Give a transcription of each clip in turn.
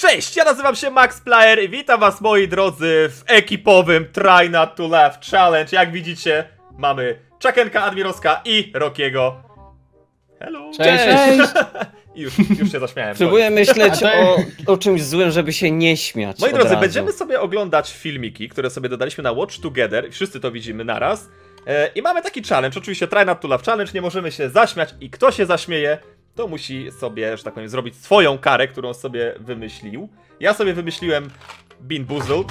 Cześć, ja nazywam się Max Player i witam was moi drodzy w ekipowym Try Not To Laugh Challenge. Jak widzicie, mamy Czakenka Admirowska i Rokiego. Hello. Cześć. I już, już się zaśmiałem. Próbuję myśleć to- o, o czymś złym, żeby się nie śmiać. Moi od drodzy, razu. będziemy sobie oglądać filmiki, które sobie dodaliśmy na Watch Together i wszyscy to widzimy naraz. E, I mamy taki challenge, oczywiście Try Not To Laugh Challenge, nie możemy się zaśmiać i kto się zaśmieje, to musi sobie, że tak powiem, zrobić swoją karę, którą sobie wymyślił. Ja sobie wymyśliłem Bean Boozled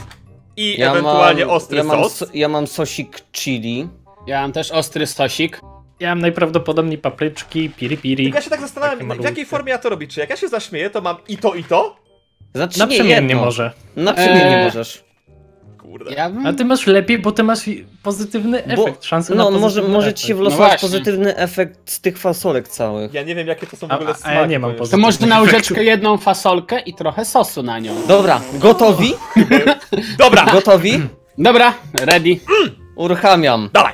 i Ja ewentualnie mam, ostry ja mam, sos. so, ja mam sosik chili. Ja mam też ostry sosik. Ja mam najprawdopodobniej papryczki, piri piri. Tylko ja się tak zastanawiam, w jakiej formie ja to robię. Czy jak ja się zaśmieję, to mam i to, i to? Znaczy Naprzemiennie nie jedno. może. Naprzemiennie Eee, możesz. Kurde. Ja bym... A ty masz lepiej, bo ty masz pozytywny Bo, efekt, szansę na no, może, może ci się No wylosować właśnie. pozytywny efekt z tych fasolek całych. Ja nie wiem, jakie to są w ogóle a- a smaki. ja nie mam To można na łyżeczkę jedną fasolkę i trochę sosu na nią. Dobra, gotowi? Dobra, Gotowi? Dobra, ready. Uruchamiam. dawaj!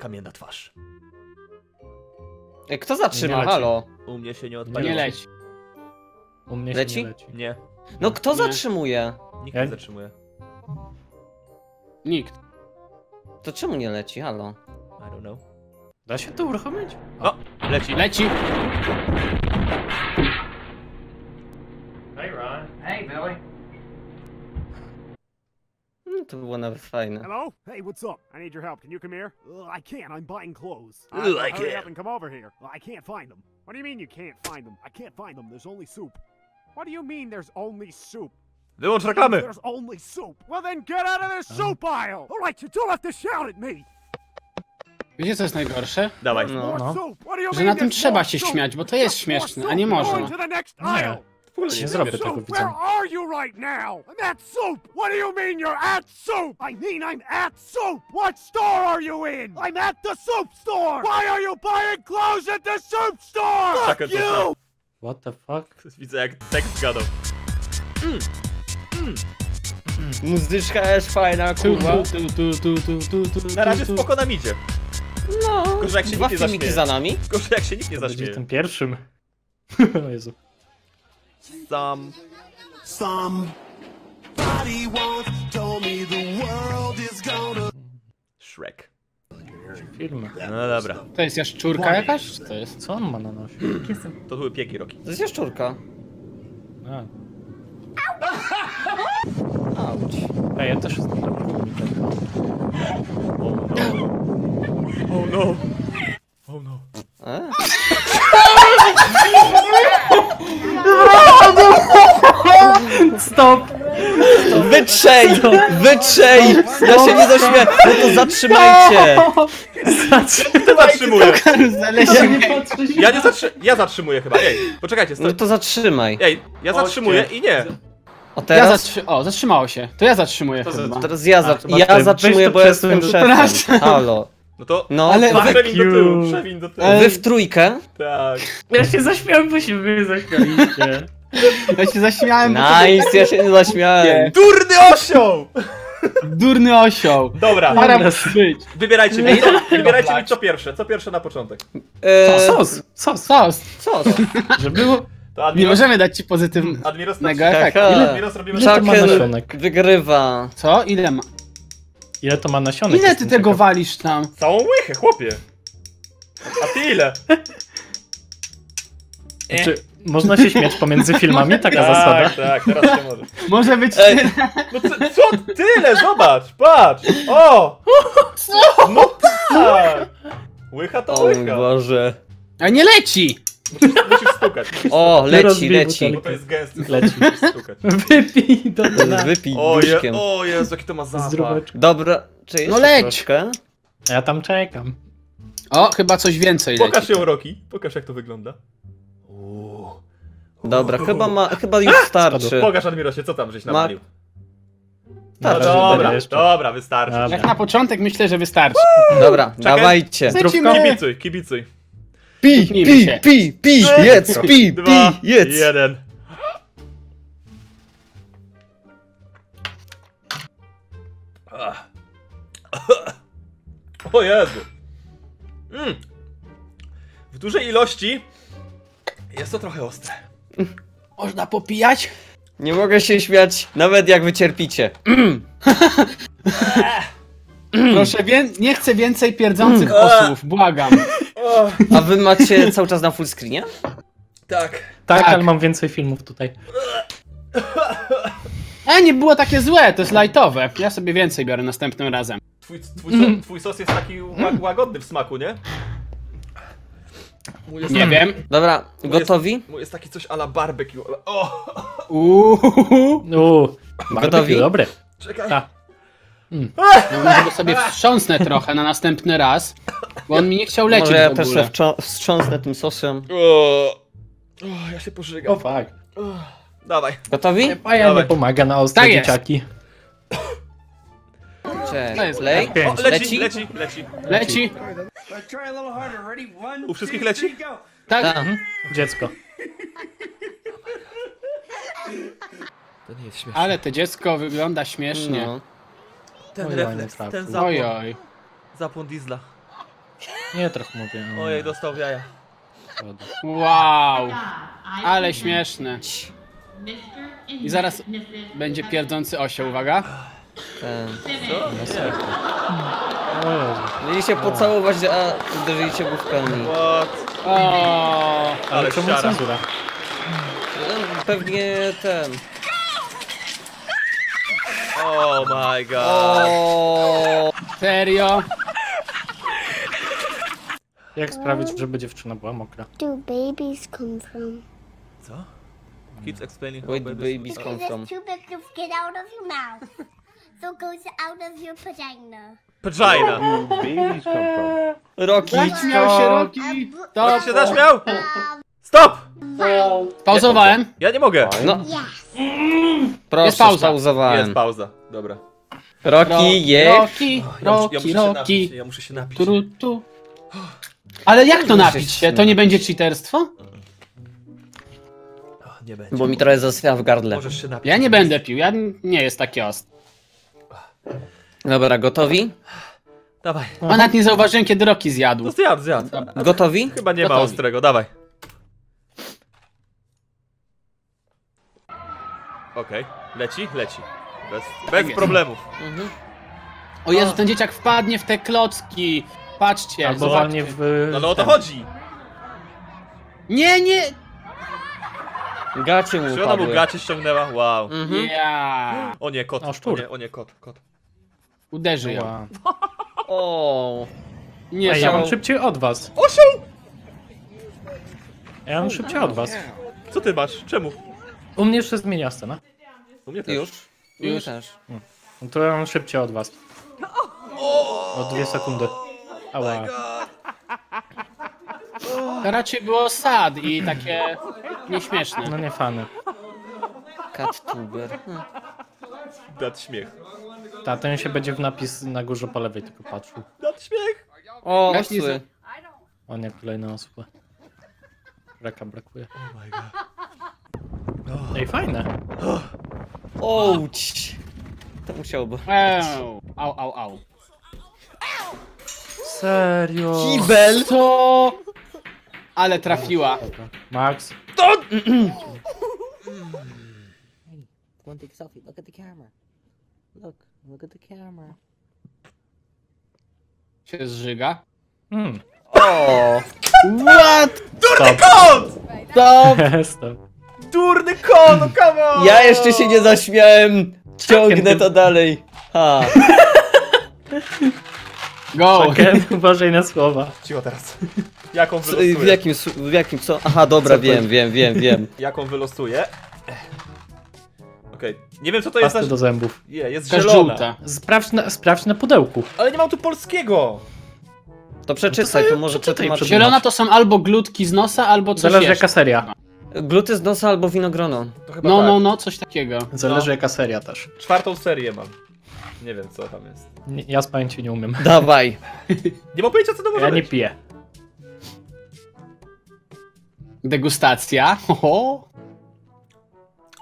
Kamienna twarz. E, Kto zatrzyma? Nie. Halo? U mnie się nie Nie odpaliło. leci. U mnie Leci? się nie leci. Nie, No kto Nie. zatrzymuje? nikt nie zatrzymuje. Nikt. To czemu nie leci? Halo? I don't know. Da się to uruchomić? O, leci. Leci. Hey Ryan. No, to było nawet fajne. Hello? Hey, what's up? I need your help. Can you come here? Ugh, I can't. I'm buying clothes. Ugh, Uh, I can't. Hurry up and come over here. Well, I can't find them. What do you mean you can't find them? I can't find them. There's only soup. What do you mean there's only soup? Wyłącz reklamy! There's only soup. Well, then get out of the soup aisle. All right, you don't have to shout at me. Wiecie co jest najgorsze? Dawaj. No. No. Że na tym trzeba się śmiać, bo to jest śmieszne, a nie można. Nie. Nie nie zrobię Soup, tego, where widzę. are you right now? I'm at soup. What do you mean you're at soup? I mean I'm at soup. What store are you in? I'm at the soup store. Why are you buying clothes at the soup store? Fuck to you! What the fuck? Widzę jak tekst gadał. Muzyczka jest fajna, Tu, kurwa. tu, tu, tu, tu, tu, tu, tu, Na razie tu. spoko nam idzie. No, Tylko, że jak się dwa nikt nie filmiki zaśmieje. za nami. Tylko, że jak się nikt nie będzie zaśmieje. tym pierwszym. o Jezu. Sam. Somebody once told me the world is gonna Shrek. Filmy. No dobra. To jest jaszczurka jakaś? Czy to jest? Co on ma na nosie? To były pieki Roki. To jest jaszczurka. A. Auć. Ej, ja też jestem dobry filmik. Oh no. Oh no. E? Stop! Wytrzej! Wytrzej! Ja się nie zaśmiałem. No to zatrzymajcie! Kto zatrzymuje? Karuzele Ja nie patrzę się. Ja nie zatrzy... Ja zatrzymuję chyba. Ej, poczekajcie, No stop. to zatrzymaj. Ej, ja zatrzymuję i nie. A Ja teraz? zatrzy... O, zatrzymało się. To ja zatrzymuję To za- chyba. Teraz ja, za... chyba ja ty. zatrzymuję, to bo jestem przesuń do- szefem. Halo. No to... No, Ale- wy, do tyłu, you. do tyłu. wy w trójkę. Tak. Ja się zaśmiałem, bo się wy zaśmialiście. Ja się zaśmiałem, bo Nice, ja się nie zaśmiałem. Durny osioł! durny osioł. Dobra, Para Dobra. być. wybierajcie mi, co, wybierajcie mi co pierwsze, co pierwsze na początek. E, Sos! Sos! Sos. Co? Że było... To Nie możemy dać ci pozytywnego Admiros na efektu. Haha. Admiros robimy Ile to ma nasionek? wygrywa. Co? Ile ma? Ile to ma nasionek? Ile ty tego walisz tam? całą łychę, chłopie. A ty ile? Znaczy, można się śmiać pomiędzy filmami? Taka zasada. Tak, tak, teraz się możesz. Może być Ej. tyle. No co, co tyle, zobacz, patrz! O! No tak! Łycha to O łycha. Boże. A nie leci! Musisz stukać, musisz O, leci, rozbij leci. bo to jest gęsty, Leci. musisz stukać. Wypij do dna. Wypij O, je, duszkiem. o Jezu, jaki to ma zapach. Zdróweczka. Dobra, czy No leć. troszkę? A ja tam czekam. O, chyba coś więcej leci. Pokaż ją, Roki. Pokaż, jak to wygląda. Uuu. Dobra, chyba ma, chyba już starczy. Pokaż, Admirosie, co tam żeś namalił. No Starczy. dobra, dobra, wystarczy. Dobra. Jak na początek myślę, że wystarczy. Dobra, dawajcie. Lecimy. Kibicuj, kibicuj. Pi, pi, się. pi, pi, jedz, pi, Dwa, pi, jedz. jeden. O Jezu. Mm. W dużej ilości jest to trochę ostre. Można popijać? Nie mogę się śmiać, nawet jak wycierpicie. Proszę, nie chcę więcej pierdzących osłów, błagam. A wy macie cały czas na full screenie? Tak. Tak, Tak. ale mam więcej filmów tutaj. A, nie było takie złe, to jest lightowe. Ja sobie więcej biorę następnym razem. Twój, twój, sos, twój sos jest taki ła- łagodny w smaku, nie? Mój jest, Nie wiem. Dobra, mój jest- gotowi? Mój jest taki coś ala barbecue. ale- O! Uuu. Uuu, Gotowi? barbecue, dobry. Czekaj. Tak. No, może go sobie wstrząsnę trochę na następny raz, bo on mi nie chciał lecieć Może ja w też ogóle. wczo- wstrząsnę tym sosem. O, o, ja się pożygam. O fuck. Dawaj. Gotowi? A ja Dawaj. nie pomaga na ostre Tak jest. dzieciaki. To Cześć, jest play. O, leci, Leci? leci, leci. U wszystkich leci? Tak, Tak. Dziecko. To nie jest śmieszne. ale to dziecko wygląda śmiesznie. No. Ten Oj, refleks, oj, ten zapłon, Ojoj. zapłon diesla. Nie, trochę mówię. o, Ojej, dostał w jaja. szkoda. Wow. Ale śmieszne. I zaraz Będzie pierdzący osioł, uwaga. Ten. O Jezu. Mieli się pocałować, a uderzyliście główkami. What? O, Ale Czemu siara. cenzura? No, Pewnie ten. Oh my god. O. serio? Jak sprawić, żeby dziewczyna była mokra? do babies come from? Co? Kids explaining how Wait, babies... babies come from. too big to get out of your mouth. so it goes out of your vagina. Vagina. Roki. Śmiał się Roki. To się zaśmiał? Stop! pauzowałem. Ja nie mogę. No, Yes. Proszę, Jest pauza. Jest pauzowałem. pauza. Dobra. Roki, je. Roki, Ja muszę, ja Roki, muszę się napić. Roki. Ja muszę się napić. Tru, tu. Ale jak to napić się? To nie będzie cheaterstwo? Nie będzie. Bo mi trochę zaswia w gardle. Możesz się napić. Ja nie będę pił, ja nie jest taki ostry. Dobra, gotowi? Dawaj. A Nawet nie zauważyłem, kiedy Roki zjadł. No zjadł, zjadł. Gotowi? Chyba nie ma Gotowi. ostrego, dawaj. Okej, leci? Leci. Bez, bez jest. problemów. Mhm. O Jezu, ten dzieciak wpadnie w te klocki. Patrzcie, Albo zobaczcie. walnie w... No ale o to ten. chodzi. Nie, nie! Gacie mu Czy ona mu upadły. gacie ściągnęła? Wow. Mhm. O Ja. No nie, kot. O, O szczur. nie, o nie, kot, kot. Uderzy ją. Ła. O. Nie, Ej, ja mam szybciej od was. Osioł! Ja mam szybciej od was. Co ty masz? Czemu? U mnie jeszcze zmienia scena. U mnie też. Już? Już. Już też. No to ja mam szybciej od was. O dwie sekundy. Ała. To raczej było sad i takie nieśmieszne. No nie fany. Cattuber. Hmm. Dat śmiech. Ta, ten się będzie w napis na górze po lewej tylko patrzył. Dat śmiech. O, Jak nie osły. O nie, kolejna osoba. Reka brakuje. Oh my god. Ej, fajne. Ouć. To musiałoby. Eł. Au, au, au. Serio. Kibel! Co? Ale trafiła. Max. Come on, take selfie. Look at the camera. Look, look at the camera. Się zżyga. Hmm. O! What? Stop. Kot! Stop! Stop. Durny kon, no come on! Ja jeszcze się nie zaśmiałem! Ciągnę to dalej. Ha. Go! Ken, uważaj na słowa. Cicho teraz. Jaką Co, w wylosuję? jakim, su- w jakim co? Aha, dobra, Co wiem, wiem, wiem, wiem. Jaką wylosuję? Okej. Nie wiem co to jest Pasty do zębów. Je, jest Też zielona. żółta. Sprawdź na, sprawdź na pudełku. Ale nie mam tu polskiego. To przeczytaj, to może przeczytaj, przetłumaczyć. Zielona to są albo glutki z nosa, albo coś Zależy jeszcze. jaka seria. Gluty z nosa albo winogrono. To chyba No, tak. no, no, coś takiego. Zależy jaka seria też. Czwartą serię mam. Nie wiem co tam jest. Nie, ja z pamięci nie umiem. Dawaj. Nie mam pojęcia co to może Ja nie być. piję. Degustacja. Oho.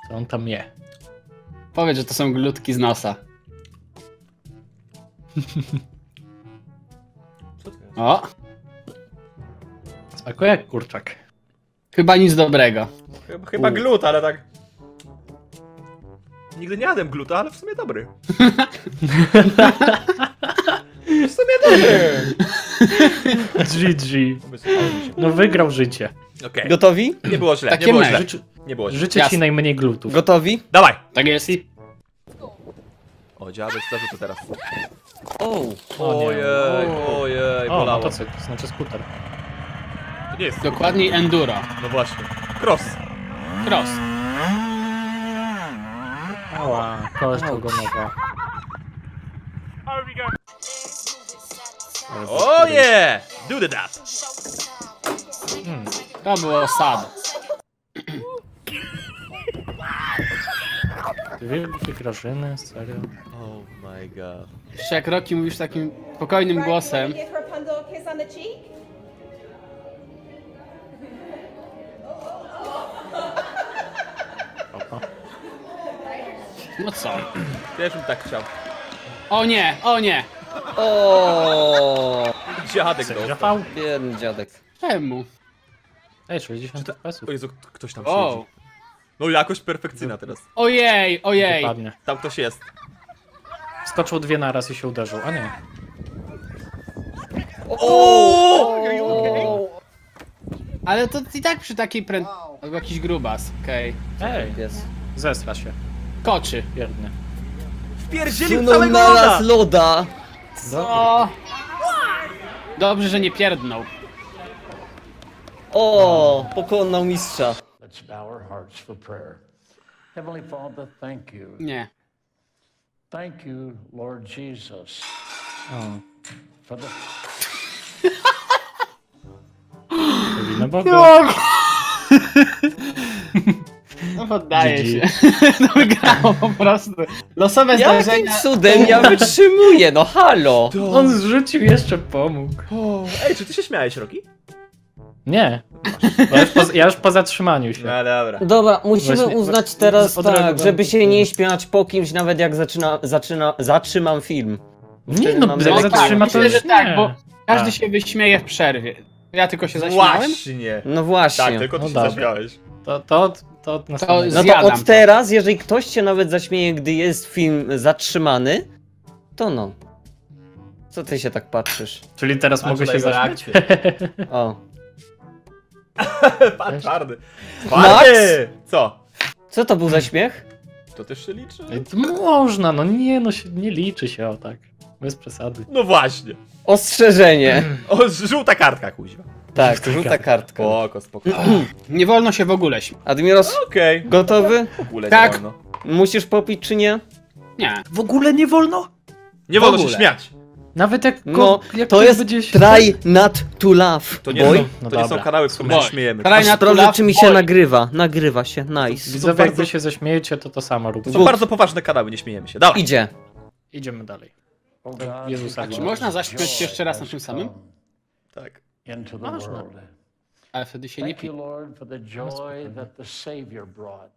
Co on tam je? Powiedz, że to są glutki z nosa. Co to jest? O, Smakuje jak kurczak. Chyba nic dobrego. Chyba, chyba glut, ale tak... Nigdy nie jadłem gluta, ale w sumie dobry. w sumie dobry. GG. No wygrał życie. Okej, Gotowi? nie było źle, nie Takie było mech. źle. Życie, Nie było źle. życie ci Jasne. najmniej glutów. Gotowi? Dawaj! Tak jest. O, dziadek, zdarzy to teraz. O, nie. Ojej, ojej, O, bolało. motocykl, to znaczy skuter. Nie jest... Dokładniej enduro. No właśnie. Cross. Cross. Ała, kość ogonowa. O yeah! Do the dap. To było sad. Dwie wielkie grażyny, serio. Oh my god. Jeszcze jak Rocky mówisz takim spokojnym głosem. No co? Też bym tak chciał. O nie, o nie! o, Dziadek dostał. Rafał? biedny dziadek. Czemu? Ej, 60 FPS-ów. O Jezu, ktoś tam O! siedzi. No jakość perfekcyjna teraz. Ojej, ojej! Dokładnie. Tam ktoś jest. Skoczył dwie naraz i się uderzył, a nie. Ale to i tak przy takiej pręd... Albo jakiś grubas, okej. Ej, Jest. zesra się. Koczy. Biedny. Wpierdzielił Sunął całego na loda! raz loda. O! Dobrze, że nie pierdnął. O, pokonał mistrza. Let's bow our hearts for prayer. Heavenly Father, thank you. Nie. Thank you, Lord Jesus, for the wina Boga. No poddaję GG. się. No wygrało po prostu. Losowe Jakim zdarzenia. cudem ja wytrzymuję, no halo. On zrzucił jeszcze pomógł. O, Ej, czy ty się śmiałeś, Roki? Nie. Ja już po, ja już po zatrzymaniu się. No dobra. Dobra, musimy Właśnie- uznać teraz od razu tak, dam- żeby się nie śmiać po kimś, nawet jak zaczyna, zaczyna, zatrzymam film. Nie no, mamy- jak No zatrzyma to myślę, już że tak, nie. bo każdy Tak. się wyśmieje w przerwie. Ja tylko się zaśmiałem? Właśnie. No właśnie. Tak, tylko ty No się dobra. zaśmiałeś. To, to, to, następnego. No to od to. teraz, jeżeli ktoś się nawet zaśmieje, gdy jest film zatrzymany, to no. Co ty się tak patrzysz? Czyli teraz mogę się zaśmiać? O. Pan czarny. Czwarty! Co? Co to był za śmiech? To też się liczy? To Można, no nie, no się, nie liczy się o tak. Bez przesady. No właśnie. Ostrzeżenie. O, żółta kartka, kuźwa. Tak, żółta kartka. Spoko, spoko. Nie wolno się w ogóle śmiać. Admiros, Okej. gotowy? W ogóle Tak. nie wolno. Musisz popić czy nie? Nie. W ogóle nie wolno? Nie W wolno się ogóle. śmiać. Nawet jak, ko- No, jak to ktoś jest będzie się- try not to laugh, To nie, boy. są, No to nie są dobra. kanały, w których Boy. się śmiejemy. Not to sprawdzę, laugh, czy mi się boy. nagrywa. Nagrywa się, nice. Widzowie, bardzo- jak wy się zaśmiejecie, to to samo róbcie. Są Good. bardzo poważne kanały, nie śmiejemy się. Dawaj. Idzie. Idziemy dalej. Tak, Jezusa Czy można zaśmiać się jeszcze raz na tym samym? Tak. Into the Można. world. Ale wtedy się nie Thank you, pi. Lord, for the joy that the Savior brought.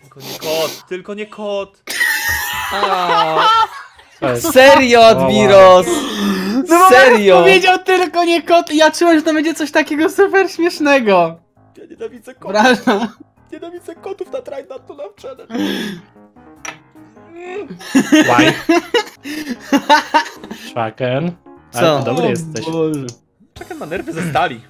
Tylko nie kot, tylko nie kot. Serio, Admiros! Serio! Powiedział tylko nie kot i ja czułem, że to będzie coś takiego super śmiesznego. Ja nienawidzę kotów. Prawda? Nienawidzę kotów na Try Not To Laugh Challenge. Why? Szwaken. Ale Co? dobry jesteś. Czekam na nerwy ze stali.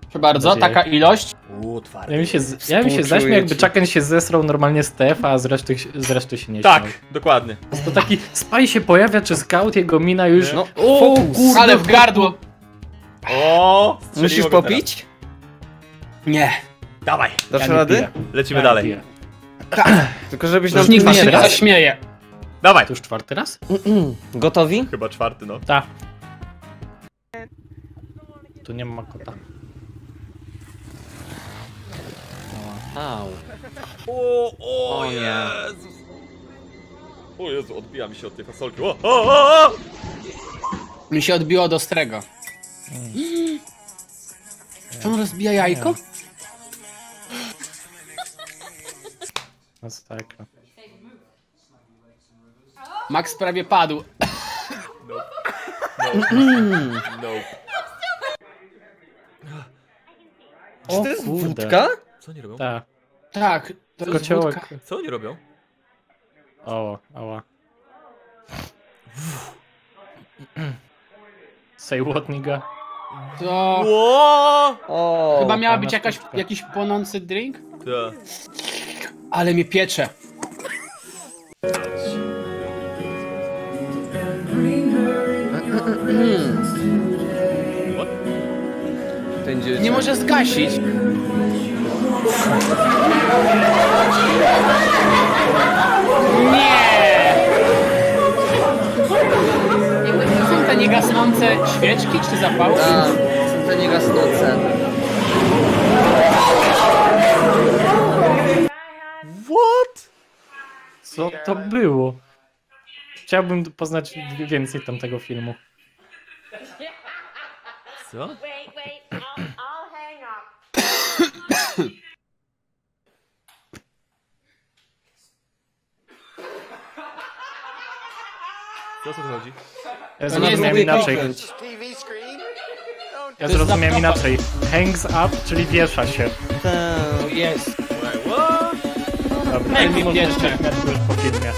Proszę bardzo, taka ilość. Uuu, Ja twardy. bym się, z... ja bym się zaśmiał, jakby. Chucken się zesrał normalnie z TF, a zresztą, zresztą się nie śmiał. Tak, dokładnie. To taki spaj się pojawia, czy scout, jego mina już... No, o, kurde, Ale w gardło. O, Musisz go popić? Nie. teraz. Dawaj, Dasz Ja nie rady? piję. lecimy Ja dalej. piję. Tylko żebyś nam Już nikt tu was się nie nie dał. zaśmieje. Dawaj. To już czwarty raz? Gotowi? Chyba czwarty, no. Tak. Tu nie ma kota. Au. O, o, O nie. Jezus. O Jezu, odbija mi się od tej fasolki. O, o, o, o! Mi się odbiło do ostrego. Czy on rozbija jajko? Masakra. Max prawie padł. No. Czy to jest kurde. wódka? Co oni robią? Tak. Tak, To jest Kociołek. wódka. Co oni robią? O, ała. Say what, nigga? To Ło! O, chyba miała być jakaś, jakiś płonący drink? Ta. Ale mnie piecze. będzie... Nie może zgasić. Nie! Są te niegasnące świeczki czy zapałki? A, są te niegasnące. What? Co to było? Chciałbym poznać więcej tamtego filmu. Co? Wait, wait, I'll, I'll hang up. Co o co tu chodzi? Ja To nie jest zrozumiałem inaczej. kliknąć. Ja jest zrozumiałem inaczej. Hangs up, czyli wiesza się. O, Jest. Dobra, śmiać już po filmie.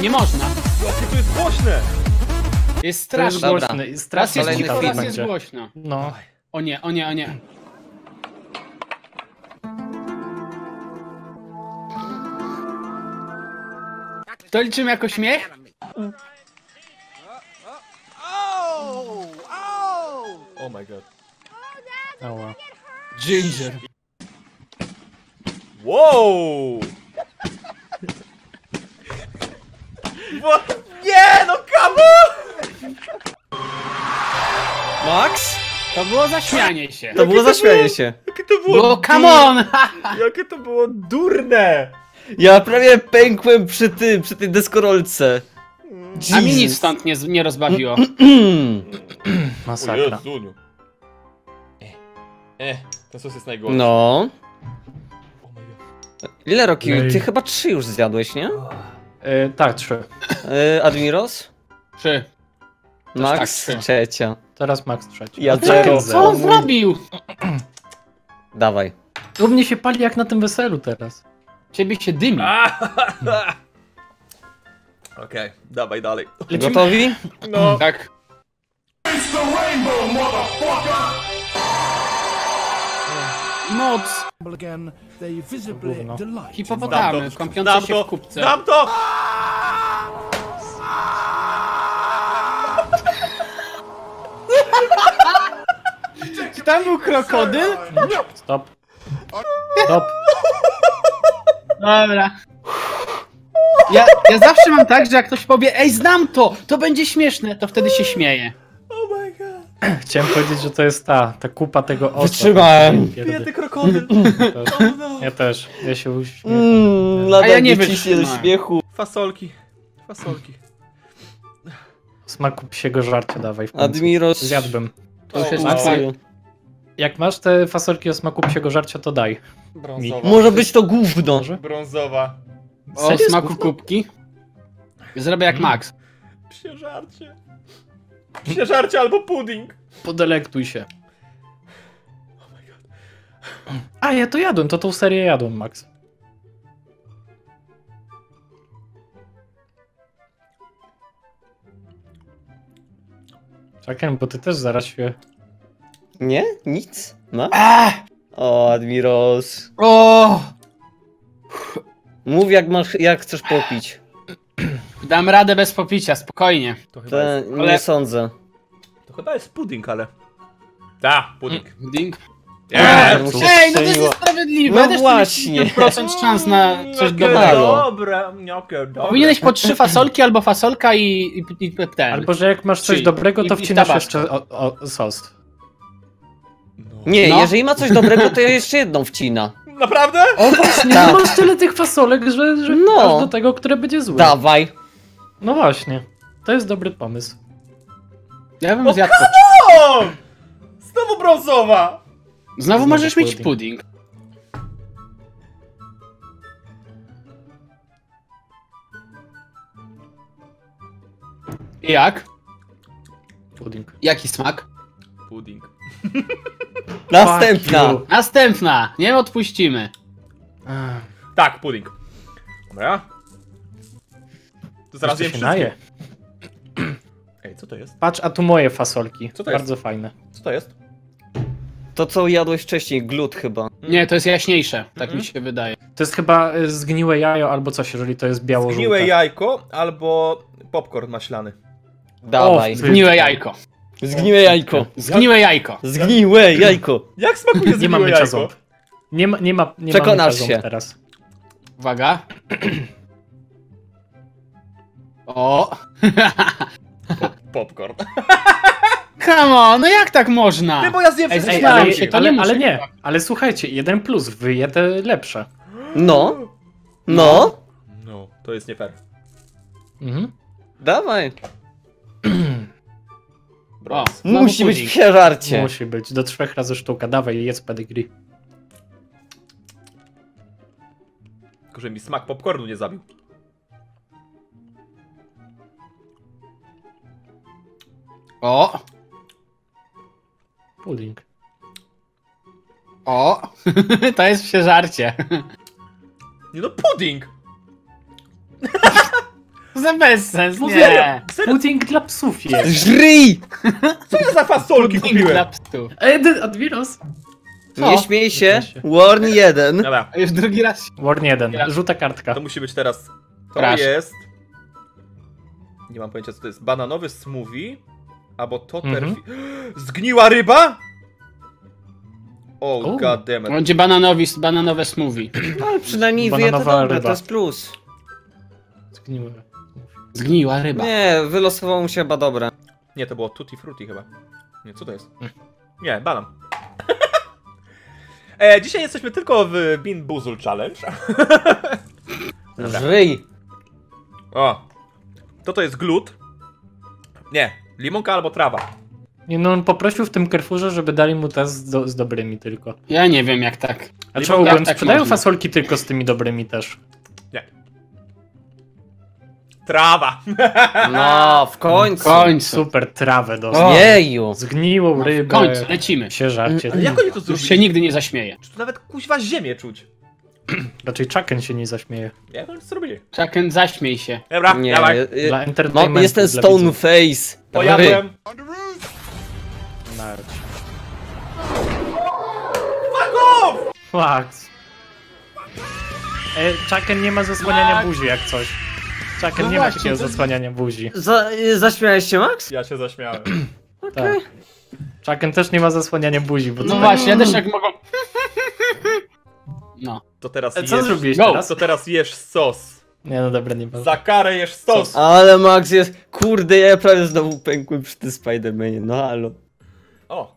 Nie można. Jakie to jest głośne! Jest To jest straszne. Dobra. głośne i Raz strasznie jest Kolejny cicho, jest będzie. głośno. No. O nie, o nie, o nie. To liczymy jako śmiech? Oh my god. Ała. Ginger. Wow! What? Nie, no come on! Max? To było zaśmianie się. To było zaśmianie się. Jakie to było Było come on! Jakie to było durne! Ja prawie pękłem przy tym, przy tej deskorolce. A mi nic stąd nie, nie rozbawiło. O Masakra. Eh, ten sos jest najgorszy. No. Oh my god. Ile Roki? Ej. Ty chyba trzy już zjadłeś, nie? E, tak, trzy. Yy, Admiros? Trzy. Max? tak, trzy. Trzecia. Teraz Max trzeci. Ja. Co on zrobił? Dawaj. U mnie się pali jak na tym weselu teraz. Ciebie się dymi. Okej, dawaj dalej. Gotowi? No. Tak. Moc. Again, they visibly Dam Hipopotamy, kąpiące się w kubce. dam to! Czy tam był krokodyl? Stop. Stop. Dobra. Ja, ja zawsze mam tak, że jak ktoś powie, ej, znam to, to będzie śmieszne, to wtedy się śmieje. Chciałem powiedzieć, że to jest ta, ta kupa tego osa. Wytrzymałem. Pierdy. Biedny krokodyl. Też. Ja też. Ja się uśmiecham. Mmm, A ja nie ciśnie do wytrzymałem. śmiechu. Fasolki. Fasolki. Smaku psiego żarcia dawaj w końcu. Admiros. Zjadłbym. To już jest. Jak masz te fasolki o smaku psiego żarcia, to daj. Brązowa. Może być to gówno. Brązowa. O smaku kubki. Zrobię jak Max. Psie żarcie. Psie żarcie albo pudding. Podelektuj się. A, ja to jadłem, to tą serię jadłem, Max. Czekaj, bo ty też zaraz się... Nie? Nic? No? O, Admiros. O! Mów jak masz, jak chcesz popić. Dam radę bez popicia, spokojnie. To chyba, jest, nie Ale- sądzę. to chyba jest pudding, ale... Ta, pudding. Ding. Eee, Eee, Ej, no to jest strzeliło. niesprawiedliwe. No właśnie. 50% szans na coś Jakie dobrego. Dobre, jakie dobre. Powinieneś po trzy fasolki albo fasolka i, i, i ten. Albo, że jak masz coś Czyli- dobrego, to i- wcinasz jeszcze o, o, sos. No. Nie, No. jeżeli ma coś dobrego, to ja jeszcze jedną wcina. Naprawdę? O właśnie. Tak. Masz tyle tych fasolek, że, że No. aż do tego, które będzie złe. Dawaj. No właśnie. To jest dobry pomysł. Ja bym O, zjadł. O! Znowu brązowa! Znowu Znowu możesz mieć pudding. pudding. Jak? Pudding. Jaki smak? Pudding. Następna. Następna! Nie odpuścimy. Tak, pudding. Dobra. To zaraz jem wszystkie. Ej, co to jest? Patrz, a tu moje fasolki. Co to jest? Bardzo fajne. Co to jest? To co jadłeś wcześniej, glut chyba. Nie, to jest jaśniejsze, tak Mhm. mi się wydaje. To jest chyba y, zgniłe jajo albo coś, jeżeli to jest biało Zgniłe jajko albo popcorn maślany. Dawaj. O, Zgniłe jajko. Zgniłe jajko. Zgniłe jajko. Zgniłe jajko. Jak smakuje Nie zgniłe mam mycia jajko? ząb. Nie ma, nie ma, nie Przekonasz ma mycia ząb się. teraz. Uwaga. O! Popcorn. Come on, no jak tak można? Ty, bo ja zjem Ej, wszystkie ej, ale, się, to ale, nie ale nie, ale słuchajcie, jeden plus, wyje te lepsze. No. No. No, to jest nie fair. Mhm. Dawaj. O, Musi być w pudding. przeżarcie. Musi być, do trzech razy sztuka, dawaj, jedz pedigree. Tylko, że mi smak popcornu nie zabił. O! Pudding. O! to jest przeżarcie. Nie no, pudding! Za bezsens, Mówię, nie. Serio, Pudding dla psów jest. Żryj! co ja za fasolki Pudding kupiłem? dla psów. Admiros. Co? Nie śmiej się. śmiej się. Warn 1. Dobra, A już drugi raz. Warn 1, Ja- żółta kartka. to musi być teraz... To jest... Nie mam pojęcia co to jest. Bananowy smoothie, albo toter... Mhm. Zgniła ryba? Oh, U. god damn it. Będzie bananowi, bananowe smoothie. No, ale przynajmniej wyje to dobre, ryba. to jest plus. Zgniłe. Zgniła ryba. Nie, wylosowało mu się chyba dobre. Nie, to było tutti frutti chyba. Nie, co to jest? Nie, banan. e, dzisiaj jesteśmy tylko w Bean Boozle Challenge. Dobra. Żryj. O, to to jest glut. Nie, limonka albo trawa. Nie no, on poprosił w tym Carrefourze, żeby dali mu te z, do, z dobrymi tylko. Ja nie wiem jak tak. A Nie czemu tak sprzedają można. fasolki tylko z tymi dobrymi też? Trawa. No, w W końcu. końcu. Super trawę dostał. Jeju. Zgniłą W rybę. końcu, lecimy. Się żarcie. Ale jak oni to Już zrobili? się nigdy nie zaśmieje. Czy tu nawet kuźwa ziemię czuć? Raczej Chucken się nie zaśmieje. Jak oni to zrobili? Czaken, zaśmiej się. Dobra, Nie, dawaj. Dla je- entertainmentu. no, jestem stone face. Pojadłem. Narć. Fuck off! Fakt. E, Chucken nie ma zasłaniania buzi jak coś. Chucken No nie ma takiego zasłaniania buzi. Za, zaśmiałeś się, Max? Ja się zaśmiałem. Tak. Chucken też nie ma zasłaniania buzi, bo No to właśnie, ja też jak mogą... No. To teraz E, Co jesz... zrobiłeś teraz? To teraz jesz sos. Nie no dobra, nie ma. Za karę jesz sos. Ale Max jest... Kurde, ja prawie znowu pękłem przy tym Spider-Manie. No halo. O.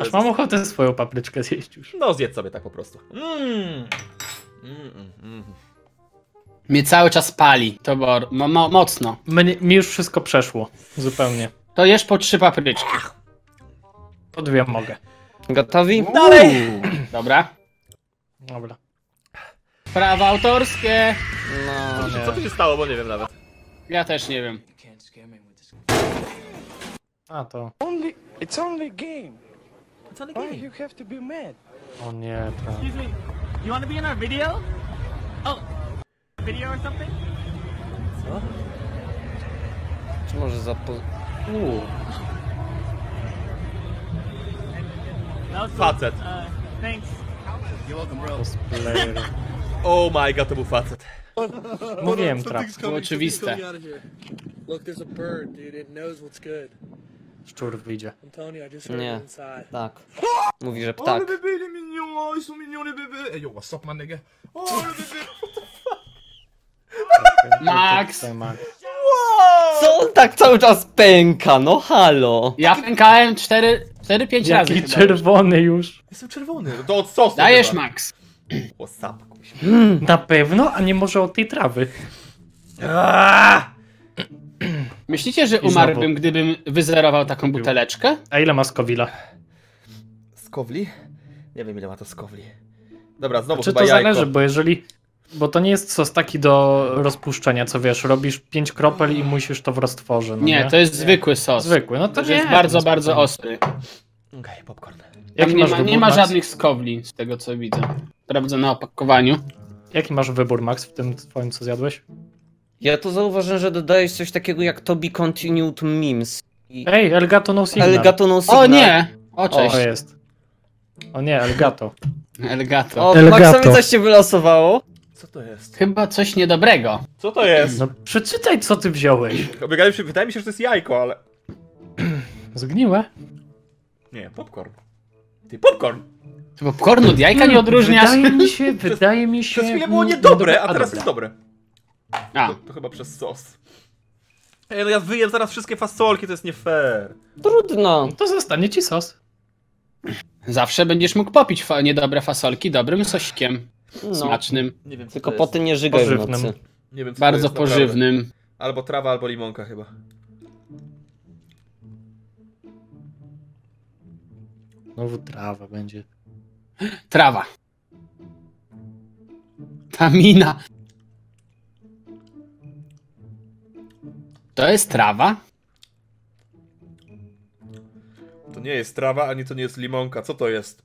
Aż mam ochotę swoją papryczkę zjeść już. No zjedz sobie tak po prostu. Mmm. Mm, mm, mm. Mnie cały czas pali. To było mo mo mocno. Mnie, mi już wszystko przeszło. Zupełnie. To jesz po trzy papryczki. Po dwie mogę. Gotowi? Dalej! Dobra. Dobra. Prawa autorskie. No. Co tu się stało, bo nie wiem nawet. Ja też nie wiem. A to. Only, it's only game. Co Why you have to be mad? O nie, prawda. You want to be in our video? Oh, video or something? Czy może zapo... Uuu. That was cool. Facet. Uh, thanks. Cosplayer. Oh my god, to był facet. Mówiłem trap. Było oczywiste. Look, there's a bird, dude. It knows what's good. Szczur wyjdzie. I'm telling you, I just heard Nie. inside. Tak. Mówi, że ptak. bébé, les mignons, ils sont mignons les bébés. Hey yo, what's up, my nigga? Oh, le bébé. Max! Co on tak cały czas pęka? No halo. Ja pękałem 4-5 razy Jaki czerwony już. Jestem czerwony. To od sosu Dajesz, chyba. Max. O sap, kuźwa. Na pewno, a nie może od tej trawy. Aaaa! Myślicie, że umarłbym, gdybym wyzerował taką buteleczkę? A ile ma Skowila? Skowli? Nie wiem ile ma to skowli. Dobra, znowu Czy chyba to jajko. zależy, bo jeżeli... Bo to nie jest sos taki do rozpuszczenia, co wiesz, robisz 5 kropel i musisz to w roztworze, no nie? Nie, to jest zwykły sos. Zwykły, no to To nie. jest bardzo, no bardzo ostry. Okej, popcorn. Tam nie masz ma, wybór, nie ma Max? żadnych skowli, z tego co widzę. Sprawdzę na opakowaniu. Jaki masz wybór, Max, w tym twoim, co zjadłeś? Ja tu zauważyłem, że dodajesz coś takiego jak to be continued memes. I Ej, Elgato no signal. Elgato no signal. O nie! O cześć. O, jest. O nie, Elgato. Elgato. O, Elgato. Maxowi coś się wylosowało. Co to jest? Chyba coś niedobrego. Co to jest? No przeczytaj, co ty wziąłeś. Wydaje mi się, wydaje mi się, że to jest jajko, ale... Zgniłe? Nie, popcorn. Ty, popcorn! Ty popcornu od jajka nie odróżniasz? Wydaje mi się, wydaje mi się... Przez chwilę było niedobre, a teraz jest dobre. A, To, to chyba przez sos. Ej, no ja wyjem zaraz wszystkie fasolki, to jest nie fair. Trudno. To zostanie ci sos. zawsze będziesz mógł popić fa niedobre fasolki dobrym sosikiem. No. Smacznym. Nie wiem, co Tylko to potem nie żygaj w Pożywnym. nocy. Nie wiem, co to Bardzo naprawdę. pożywnym. Albo trawa, albo limonka chyba. Znowu trawa będzie. Trawa. Ta mina. To jest trawa? To nie jest trawa, ani to nie jest limonka. Co to jest?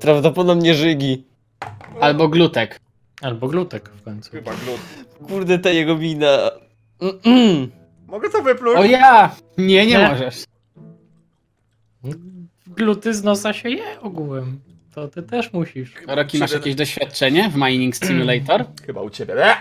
Prawdopodobnie żygi. Albo glutek. Albo glutek w końcu. Chyba glut. Kurde, ta jego mina. Mm-mm. Mogę to wypluć? O ja! Nie, nie Nie. możesz. Gluty z nosa się je ogółem. To ty też musisz. Roki, masz jakieś doświadczenie w Mining Simulator? Chyba u ciebie. E!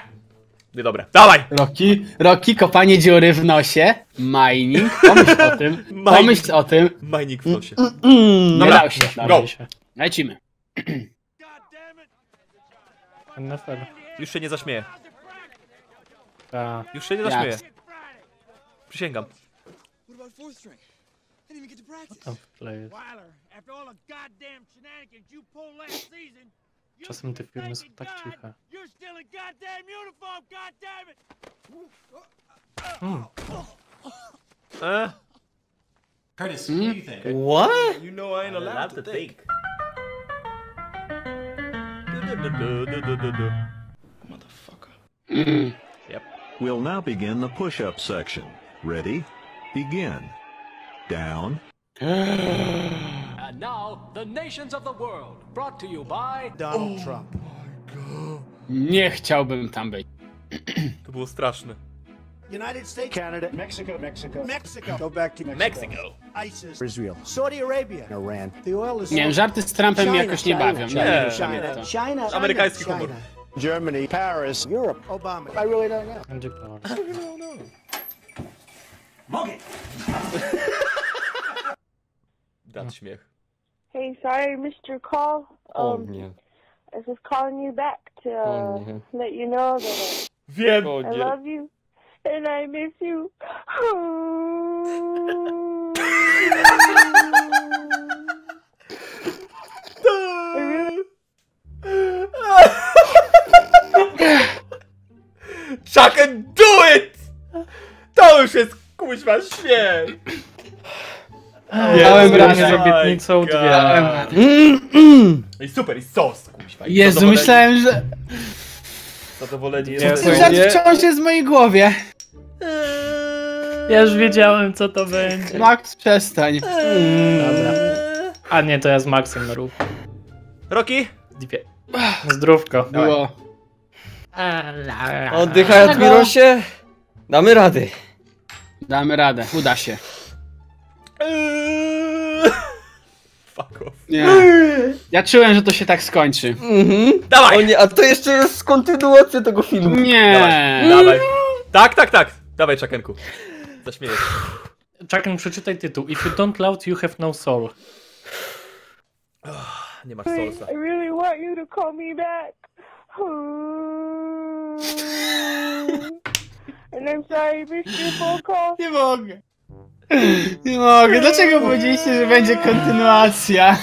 Niedobre. Dawaj! Roki, Roki, kopanie dziury w nosie. Mining. Pomyśl o tym. Pomyśl o tym. Mining w nosie. Nie Dobra, dał się. go. Dobra. Lecimy. NFL. Już się nie zaśmieję. Ta. Już się nie Jak? zaśmieję. Przysięgam. Tam w tle jest. Czasem te filmy są tak ciche. Mm. E? Curtis, Hmm? what do you think? What? You know I ain't allowed to think. Mm. We'll now begin the push-up section. Ready? Begin. Down. And now, the nations of the world, brought to you by Donald Trump. Nie chciałbym tam być. To było straszne. United States, Canada, Mexico, Mexico, Mexico, Go back to Mexico. Mexico. ISIS, Israel. Saudi Arabia, Iran. The oil is Nie wiem, żarty z Trumpem mnie jakoś nie bawią. Nie, Nie. nie China, to. China, Amerykański humor. Germany, Paris, Europe. Obama. I really don't know. Będzie power. Dat śmiech. Hey, sorry I missed your call. O Um, nie. I was just calling you back to O uh, nie. let you know that Wiem. O I nie. love you and I miss you. Chuck and do it! To już jest kuźwa śmiech! Dałem radę. z obietnicą dwie. I super, i sos, kuźwa. i Jezu, zadowoleni- myślałem, że Zadowoleni jest. ten żart wciąż jest w mojej głowie. Ja już wiedziałem, co to będzie. Max, przestań. Dobra. A nie, to ja z Maxem na ruchu. Roki? Dwie. Zdrówko. Było. Oddychaj, Admirosie. Damy rady. Damy radę, uda się. Eee. Fuck off. Nie. Ja czułem, że to się tak skończy. Mhm. Dawaj! O nie, a to jeszcze jest kontynuacja tego filmu. Nie. Dawaj. Tak, tak, tak. Dawaj, Czakenku. Zaśmiejesz. Chucken, przeczytaj tytuł. If you don't love, you have no soul. Nie masz solsa. I really want you to call me back. and I'm sorry phone call. Nie mogę. Nie mogę. Dlaczego powiedzieliście, że będzie kontynuacja?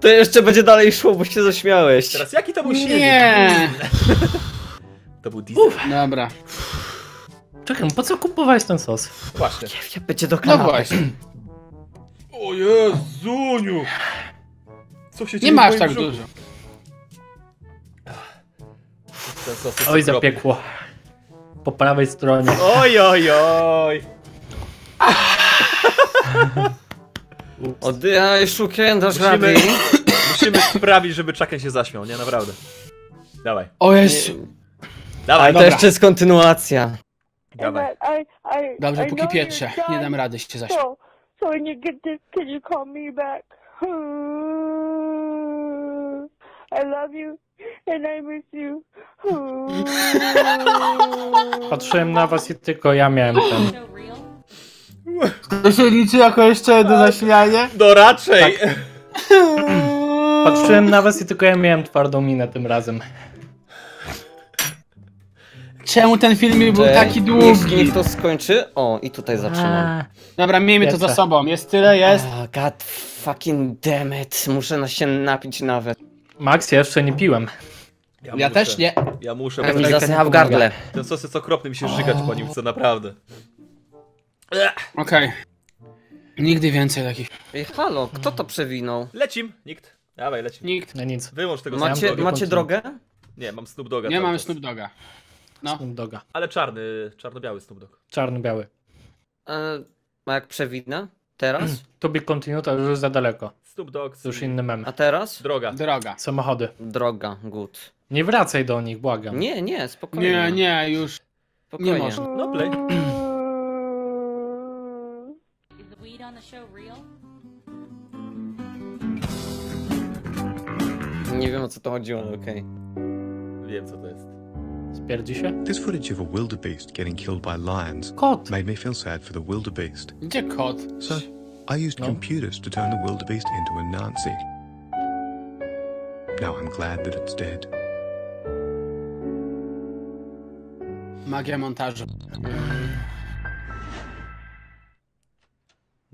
To jeszcze będzie dalej szło, bo się zaśmiałeś. Teraz jaki to był silnik? Nie. To był diesel. Dobra. Czekaj, po co kupowałeś ten sos? Właśnie. Będzie do No kanapy. właśnie. O Jezuniu! Co się Nie dzieje w masz tak brzuchu? dużo. Ten sos jest Oj, okropny. zapiekło. Po prawej stronie. Oj, oj, oj. Oddychaj, szukiem, dasz Musimy, rady. musimy sprawić, żeby Chucken się zaśmiał, nie? Naprawdę. Dawaj. O Jezu. Dawaj, Ale to Dobra. jeszcze jest kontynuacja. Dawaj. I, I, Dobrze, I póki you're Nie dam rady się zaśmiać. So, so when you get this, can you call me back? I love you and I miss you. Patrzyłem na was i tylko ja miałem ten. To się liczy jako jeszcze jedno zaśmianie? No raczej. Patrzyłem na was i tylko ja miałem twardą minę tym razem. Czemu ten filmik był taki długi? niech to skończy. O, i tutaj zaczynam. Dobra, miejmy to za sobą. Jest tyle, jest. Ah, God fucking damn it. Muszę na się napić nawet. Max, ja jeszcze nie piłem. Ja muszę. też nie. Ja muszę, bo mi ten, zasycha w gardle. ten sos jest okropny, mi się żygać po nim chce, naprawdę. Okej. Nigdy więcej takich. Ej, halo, kto to przewinął? Lecim. Nikt. Dawaj, lecim. Nikt. No nic. Wyłącz tego Macie, Snoop Dogga. macie drogę? Nie, mam Snoop Dogga Nie cały mamy czas. Snoop Doga. No. Snoop Doga. Ale czarny, czarno-biały Snoop Dogg. Czarny-biały. E, a jak przewidna? Teraz? To be continue to już za daleko. Snoop Dogg. To już inny mem. A teraz? Droga. Droga. Samochody. Droga, good. Nie wracaj do nich, błagam. Nie, nie, spokojnie. Nie, nie, już. spokojnie. nie można. No play. Nie wiem o co to chodziło, ale okej. Wiem co to jest. Spierdzi? This footage of a wildebeest getting killed by lions Kot. made me feel sad for the wildebeest. Gdzie kot? So, I used No. computers to turn the wildebeest into a Nazi. Now I'm glad that it's dead. Magia montażu.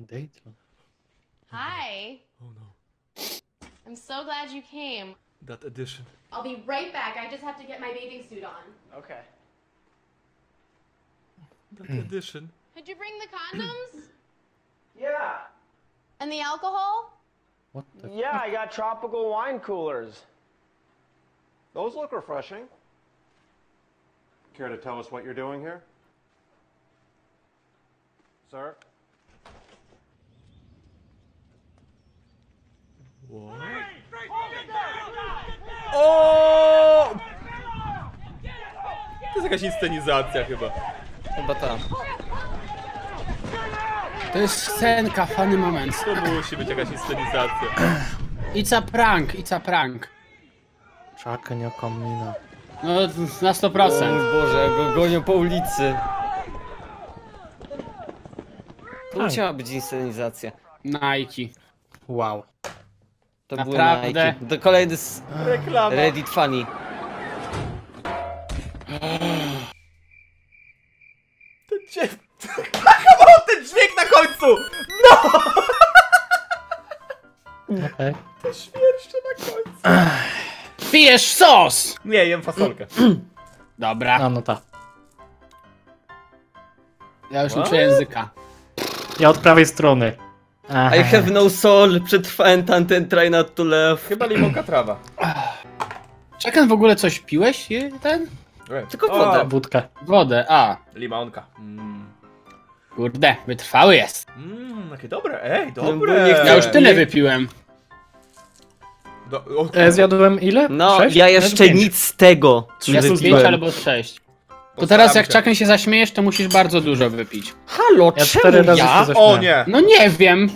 Date? Hi. Oh no. I'm so glad you came. That edition. I'll be right back. I just have to get my bathing suit on. Okay. That hmm. edition. Could you bring the condoms? Yeah. and the alcohol? What the Yeah, I got tropical wine coolers. Those look refreshing. Care to tell us what you're doing here? Sir? O! To jest jakaś inscenizacja chyba. Chyba ta. To jest scenka, fany moment. To musi być jakaś inscenizacja. It's a prank, it's a prank. Czaka, nie komina. No, na 100%. O Boże, go gonią po ulicy. To Tak. musiała być inscenizacja. Nike. Wow. To było Naprawdę? Nike. To kolejny z Reklama. Reddit funny. Ten dźwięk... Ten dźwięk na końcu! No! Okej. To świerszcze na końcu. Pijesz sos! Nie, jem fasolkę. Dobra. A no ta. Ja już What? uczę języka. Ja od prawej strony. Aha. I have no soul, przetrwałem tamten try not to left. Chyba limonka trawa. Czekam w ogóle coś piłeś? Ten? Tylko O, wodę. Wódkę. Wodę, a. Limonka. Mm. Kurde, wytrwały jest. Mmm, jakie dobre. Ej, dobre. nie chcę- Ja już tyle wypiłem. Do, o, E, zjadłem ile? No, Sześć? ja Nawet jeszcze pięć. nic z tego. Ja wypiłem. pięć albo sześć. To teraz jak czakiem się zaśmiejesz, to musisz bardzo dużo wypić. Halo, Ja czemu cztery razy ja? się zaśmiałem. o nie! No nie wiem.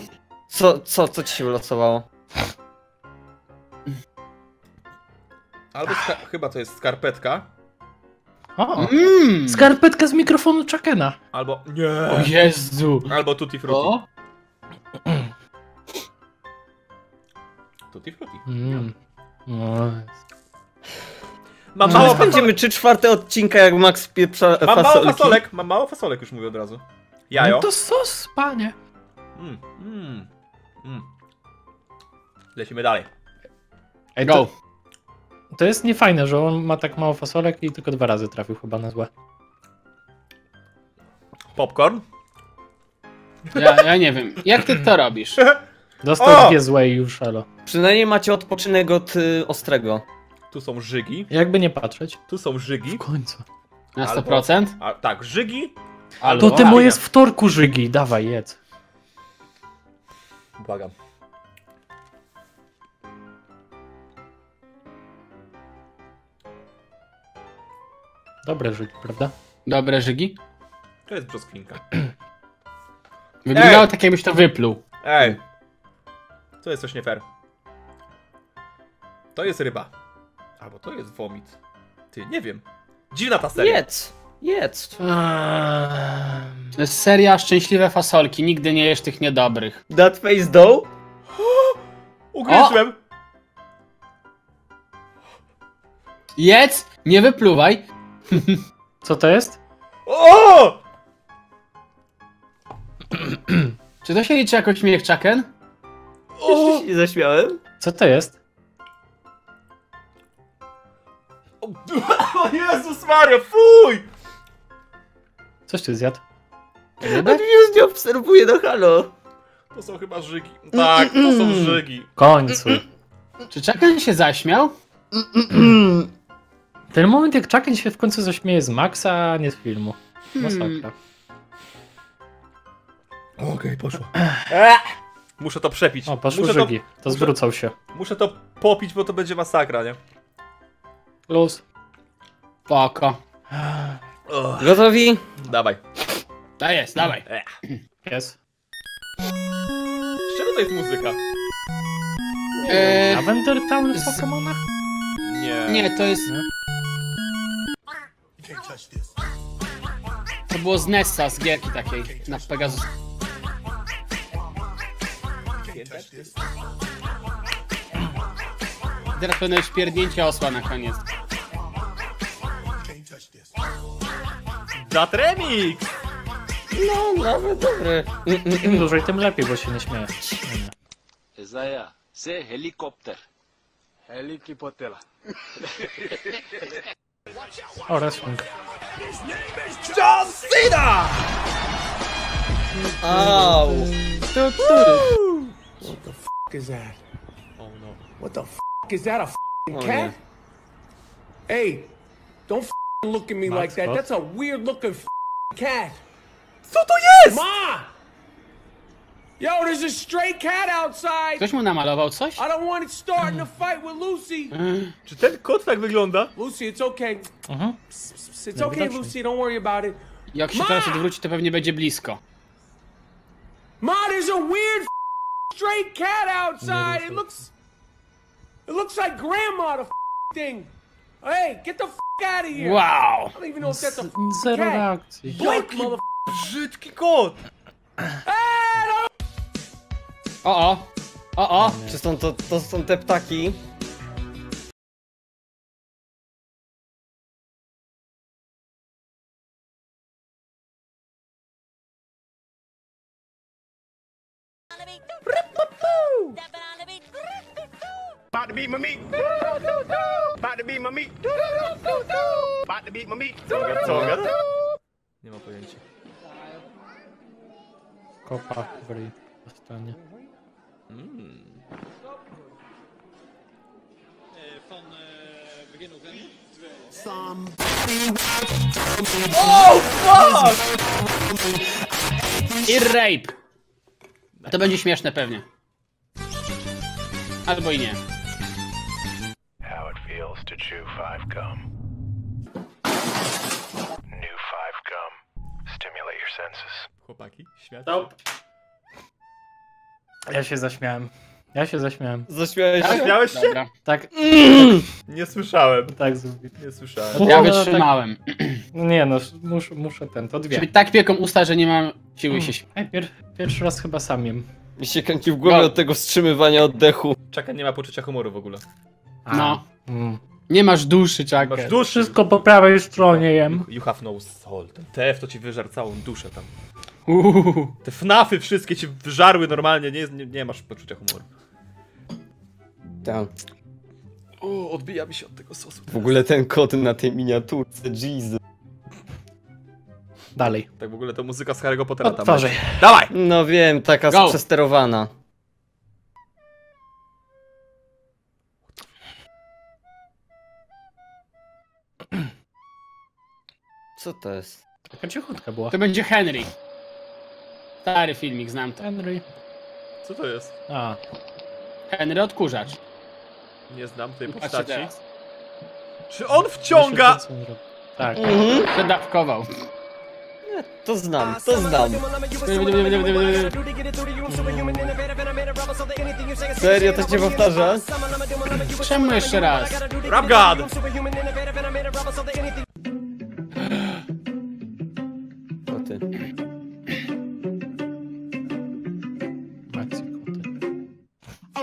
Co, co, co ci się wylosowało? Albo ska- chyba to jest skarpetka. O, Mmm. skarpetka z mikrofonu Chakena. Albo... Nie! O Jezu. Albo tutti frutti. O? Tutti frutti. Mm. No. Mam No, mało fasolek. będziemy trzy czwarte odcinka, jak Max pieprza Mam mało fasolki. fasolek. Mam mało fasolek, już mówię od razu. Jajo. No to sos, panie. Mm, mm, mm. Lecimy dalej. Ej, Go. to, to jest niefajne, że on ma tak mało fasolek i tylko dwa razy trafił chyba na złe. Popcorn. Ja, ja nie wiem. Jak ty to robisz? Dostał O! dwie złe i już, elo. Przynajmniej macie odpoczynek od y, ostrego. Tu są żygi. Jakby nie patrzeć. Tu są żygi. W końcu. Na Albo- 100%? A, tak, żygi. Albo To ty moje z wtorku żygi, dawaj, jedz. Błagam. Dobre żyć, prawda? Dobre żygi? To jest brzoskwinka. Wyglądało Ej! tak, jakbyś to wypluł. Ej! To jest coś nie fair. To jest ryba. Albo to jest vomit. Ty, nie wiem. Dziwna ta seria. Jedz! Jedz! To jest seria Szczęśliwe Fasolki. Nigdy nie jesz tych niedobrych. That face dough? Ugryzłem! Jedz! Nie wypluwaj! Co to jest? O! Czy to się liczy jako śmiech Chucken? Jeszcze się nie zaśmiałem. Co to jest? O Jezus Maria, fuj! Coś ty zjadł? Admius nie obserwuje na halo. To są chyba żygi. Tak, to są żygi. W końcu. Czy Chucken się zaśmiał? Ten moment, jak Chucken się w końcu zaśmieje z Maxa, a nie z filmu. Masakra. Okej, poszło. Muszę to przepić. O, poszły muszę żygi. To zwrócą się. Muszę to popić, bo to będzie masakra, nie? Luz. Poko. Gotowi? Dawaj. To jest, dawaj. Jest. Z czego to jest muzyka? Eee, Lavender Town w Pokemonach? Nie. nie, to jest... To było z Nessa, z gierki takiej, na Pegasus. Teraz pewne już pierdnięcie osła na koniec. That remix! No, nawet dobre. Im dłużej, tym lepiej, bo się nie śmieje. Isaiah, say helicopter. Helikoptera. O, wrestling. John Cena! Au! Tu, tu. What the f is that? Oh no. What the f is that? A f***ing Oh, cat? yeah. Hey, don't f look at me Max like that. That's a weird looking cat. Co to jest? Ma! Yo, there's a stray cat outside. Ktoś mu namalował coś? I don't want it starting a fight with Lucy. Czy ten kot tak wygląda? Lucy, it's okay. Mhm. Psst, psst, It's okay, Lucy. Don't worry about it. Jak się teraz odwróci, to pewnie będzie blisko. Ma, there's a weird stray cat outside. It looks, it looks like grandma. The thing. Hey, get the f- out of here. Wow! I don't even know if that's a Zero cat. reakcji. Blink, mother. Brzydki kot! O, o! O, o! Czy są to, to są te ptaki? My meat. Co on gada? Co on gada? Nie mam pojęcia. Kopa w ryj dostanie. Oh fuck! I rape! To będzie śmieszne pewnie. Albo i nie. How it feels to chew five gum. Chłopaki, śmiać. Stop. Ja się zaśmiałem. Ja się zaśmiałem. Zaśmiałeś się? Śmiałeś się? Dobra. Tak. Nie słyszałem. Tak zrobił. Nie słyszałem. Ja No, wytrzymałem. Nie no, muszę, muszę ten, to dwie. Żeby tak pieką usta, że nie mam siły się śmiać. Pier, pierwszy raz chyba sam jem. Mi się kręci w głowie No. od tego wstrzymywania oddechu. Czekaj, nie ma poczucia humoru w ogóle. No. Mm. Nie masz duszy, Masz Chucken. duszy. Wszystko po prawej stronie jem. You have no soul. Ten TF to ci wyżar całą duszę tam. Uuu. Te FNAFy wszystkie ci wyżarły normalnie, nie, nie, nie masz poczucia humoru. Tak. O, odbija mi się od tego sosu. W ogóle ten kot na tej miniaturce, Jesus. Dalej. Tak w ogóle to muzyka z Harry'ego Pottera tam. Dawaj! No wiem, taka Go. przesterowana. Co to jest? Taka cichutka była. To będzie Henry. Stary filmik, znam to. Henry. Co to jest? A, Henry odkurzacz. Nie znam tej Patrzcie postaci. teraz. Czy on wciąga? tak. Mhm. Przedawkował. To znam, to znam. Serio, to się powtarza? Czemu jeszcze raz? Rap God!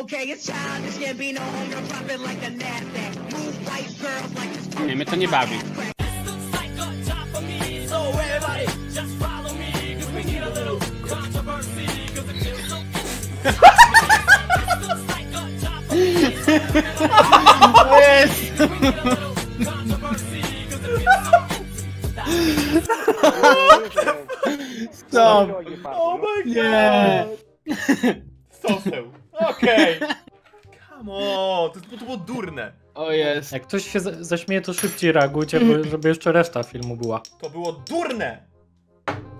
Okay, it's childish, yeah, be no longer dropping like a Nasdaq. Move white girls like it's Nie, mnie to nie bawi. So everybody, just follow me, cause we need a little controversy, cause it feels so To jest! Stop! Oh my god! Nie! Soseł. Okej. Come on, to, to było durne. O jest. Jak ktoś się za- zaśmieje, to szybciej reagujcie, bo, żeby jeszcze reszta filmu była. To było durne!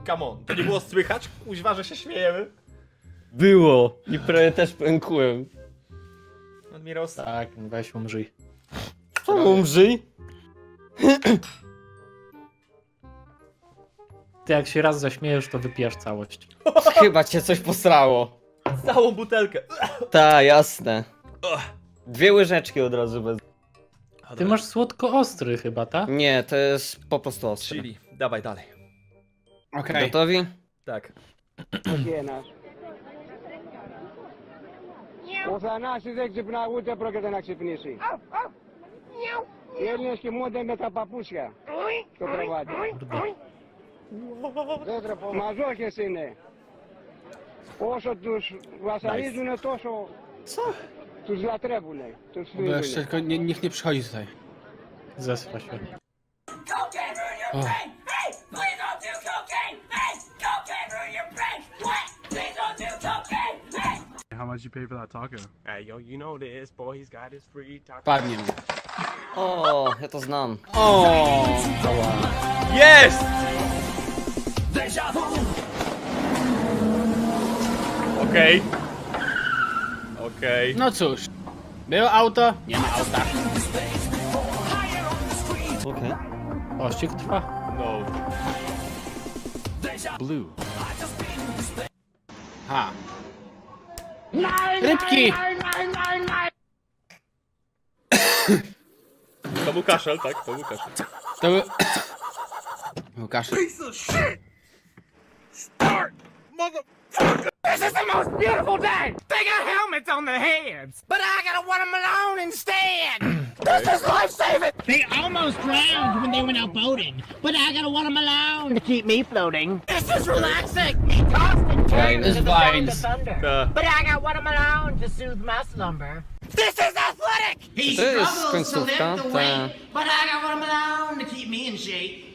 Come on, to nie było słychać? Kuźwa, że się śmiejemy. Było. I prawie też pękłem. Admiros. Tak, weź umrzyj. Co umrzyj? Ty jak się raz zaśmiejesz, to wypijasz całość. Chyba cię coś posrało. Całą butelkę. Ta, jasne. Dwie łyżeczki od razu bez... Ty masz słodko-ostry chyba, tak? Nie, to jest po prostu ostre. Chili, dawaj dalej. Okej. Gotowi? Tak. Tjena. O să naști zic ce până uite progătă n-a ce finisi. El ne știe modă meta papușca. To pomazor che se ne. Όσο τους βασανίζουνε τόσο... Τους λατρεύουνε. Τους Bo jeszcze θρύβουνε. tylko nie, niech nie przychodzi tutaj. Zesra się. O. Hey, please don't do cocaine! Hey, cocaine ruin your brain! What? Please don't do cocaine! Hey! How much you pay for that taco? Hey, yo, you know this, boy. He's got his free taco. Padnie mi. O, ja to znam. O! Jest! Okej. Okej. No cóż. Było auto, nie ma auta. Okej. Ościg trwa. No. Blue. Ha. Rybki! To był kaszel, tak? To był kaszel. To był... Piece of shit! Start, motherfucker! This is the most beautiful day! They got helmets on their heads! But I gotta want them alone instead! this is life-saving! They almost drowned when they went out boating, but I gotta want them alone to keep me floating. This is relaxing! Tossed and turned This to the sound of thunder. Ta. But I got one of my own to soothe my slumber. This is athletic! He To struggles to lift the weight, but I got one of my own to keep me in shape.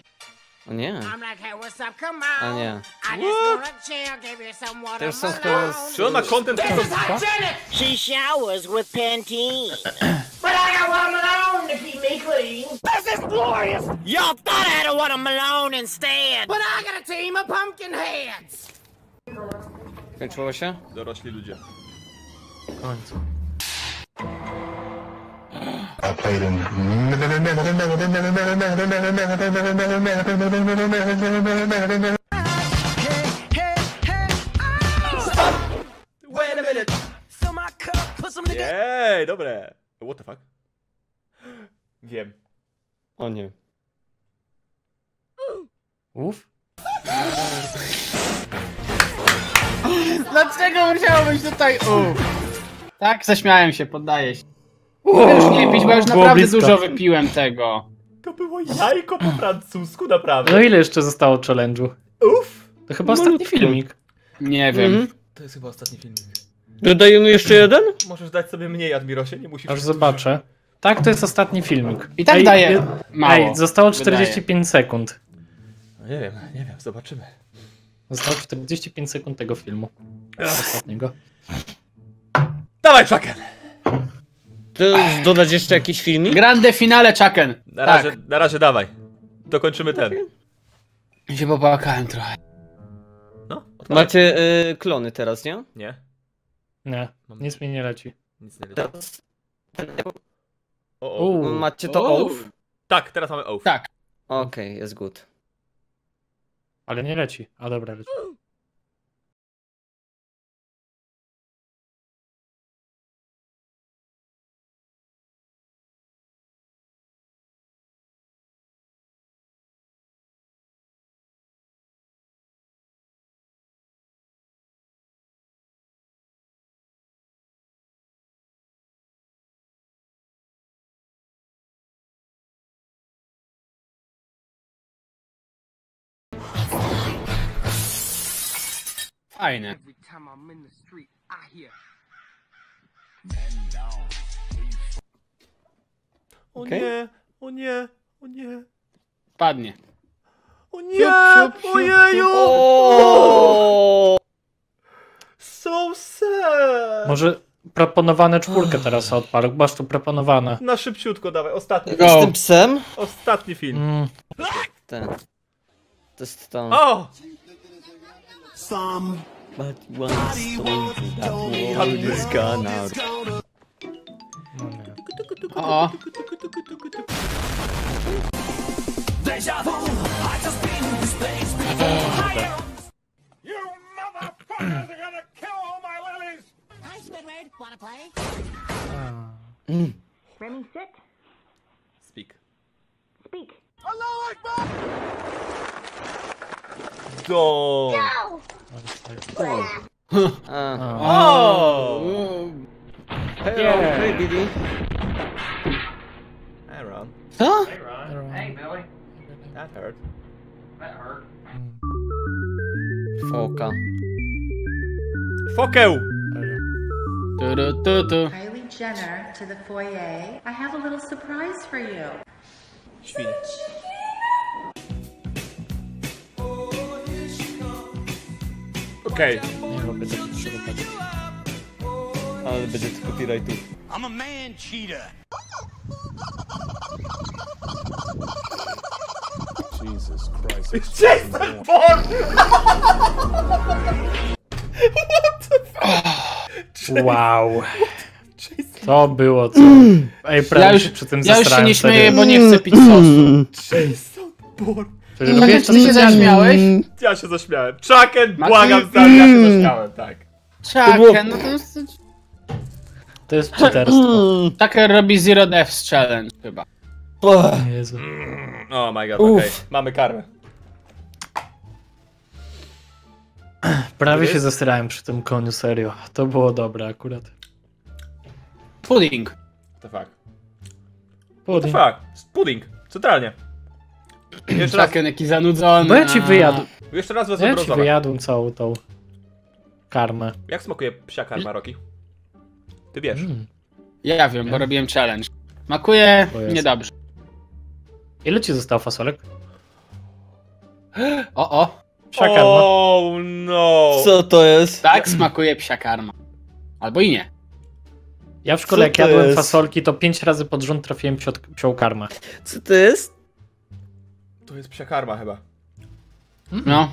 O nie. I'm like, hey, what's up? Come A on. nie. I just wanna chill, give you some water. To już są Malone. chyba z... Czy on ma content This is hygienic! She showers with Pantene. but I got one of my own to keep me clean. This is glorious! Y'all thought I had a one of my instead. But I got a team of pumpkin heads. Skończyło się? Dorośli ludzie. Końcu. I played in. Jej, dobre. What the fuck? Wiem. O nie. Uf. Dlaczego musiało być tutaj u? Tak, zaśmiałem się, poddaję się. Mogę już nie pić, bo już Było naprawdę blisko. dużo wypiłem tego. To było jajko po francusku, naprawdę. No ile jeszcze zostało challenge'u? Uff! To chyba ostatni Malutko. filmik. Nie wiem. Mhm. To jest chyba ostatni filmik. Dodajemy jeszcze jeden? Możesz dać sobie mniej, Admirosie, nie musisz... Aż zobaczę. Tak, to jest ostatni filmik. I tak Ej, daje je- mało, Ej, zostało wydaje. 45 sekund. No Nie wiem, nie wiem, zobaczymy. Zostało 45 sekund tego filmu. Ostatniego. Dawaj, Chucken! To dodać jeszcze jakiś filmik? Grande finale Chucken. Na Tak. razie, na razie dawaj. Dokończymy ten. Się popłakałem trochę. No, Macie y, klony teraz, nie? Nie. Nie, nic mi nie leci. Nic nie leci. O, o. Uuu. Macie to off? Tak, teraz mamy off. Tak. Okej, jest good. Ale nie leci. A dobra, leci. Hear. O Okej. nie, o nie, o nie. Padnie. O nie! Siup, siup, siup, Ojeju! O! So sad! Może proponowane czwórkę teraz odpalę. Masz tu proponowane. Na szybciutko dawaj, ostatni. Go. Z tym psem? Ostatni film. Mm. Ten. To jest to. O! But once told you that world is gone out. O, o. You motherfuckers are gonna kill all my lilies! Hi, Squidward. Wanna play? Remy, sit. Speak. Speak. Allah Akbar! Do. A. O! Hello, hey Billy. Aaron. Co? Hey, Billy. That hurt. That hurt. Foka. Fokeł! Tu, tu, tu, tu. Kylie Jenner to the foyer. I have a little surprise for you. Świn. Okej. Nie robię przygotowań. Ale będzie to copyrightu. I'm a man cheater. Jesus Christ. Bourne! Wow. To było co? Ej, prawie Ja już, się przy tym ja już się nie śmieję, bo nie chcę pić sosu. Jason Bourne. Robiłeś to ty się specjalnie. zaśmiałeś? Ja się zaśmiałem. Chucken, Mati- błagam, stary, ja się zaśmiałem, tak. Czakę, no to jest... To jest cheaterstwo. Tucker robi Zero Deaths Challenge chyba. Jezu. Oh my god, Uff. okej. Mamy karmę. Prawie się zesrałem przy tym koniu, serio. To było dobre akurat. Pudding. To fakt. To Pudding. fakt. Pudding. Centralnie. Jeszcze raz, Czaken jaki zanudzony. Bo ja ci wyjadł. jeszcze raz was Ja ci wyjadłem całą tą karmę. Jak smakuje psia karma, Roki? Ty wiesz. Mm. Ja wiem, bo robiłem challenge. Smakuje O Jezu. niedobrze. Ile ci zostało fasolek? O, o. Psia karma. Oh no! Co to jest? Tak smakuje psia karma. Albo i nie. Ja w szkole Co jak to jadłem jest? fasolki, to pięć razy pod rząd trafiłem psiot, psią karmę. Co to jest? To jest psia karma chyba. No.